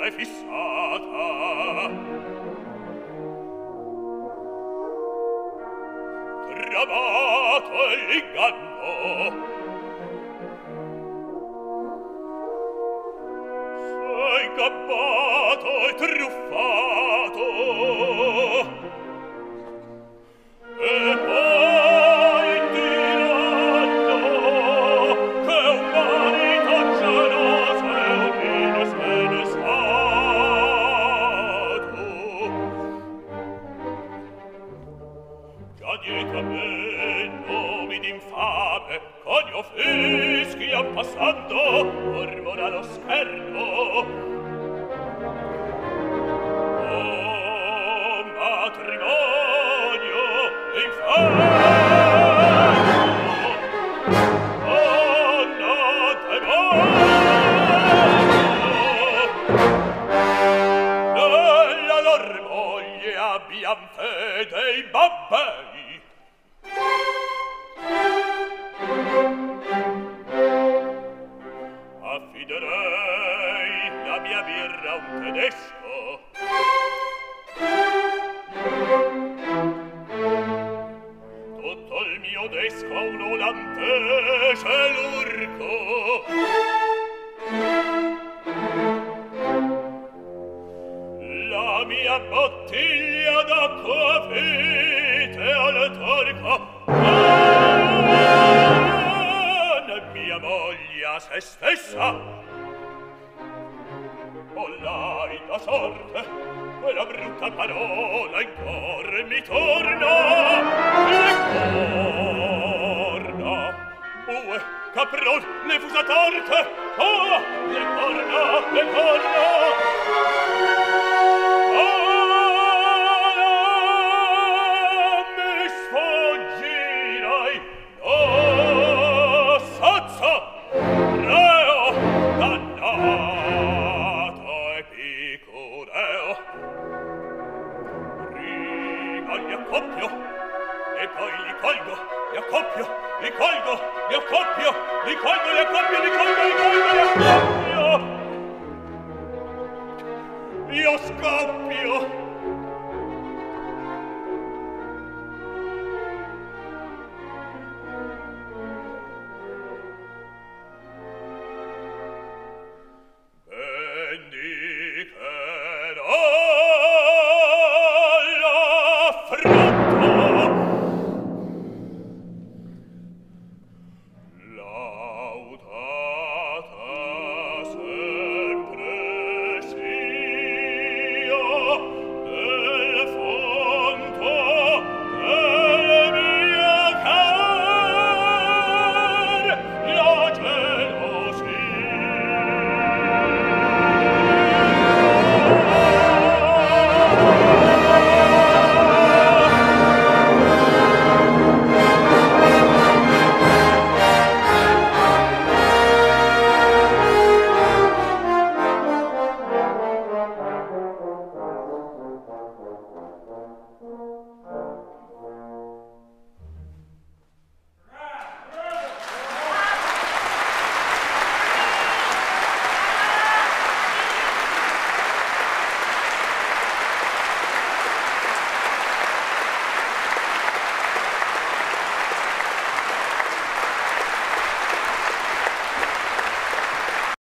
è fissata Travato l'inganno Sei gabbato e truffato. cane con io fischia passando mormora lo scherno oh matrimonio inferno. Oh notte buona nella lor moglie abbiam fede i babbè era un tedesco. Tutto il mio desco a un olandese l'urco. La mia bottiglia d'acqua vite al torco. La mia moglie a se stessa collai la sorte quella brutta parola in cuore mi torna mi torna. Bue capron le fusa torte oh, ah le torna le torna. colgo, li accoppio, li colgo, li accoppio, li colgo, li colgo, li accoppio.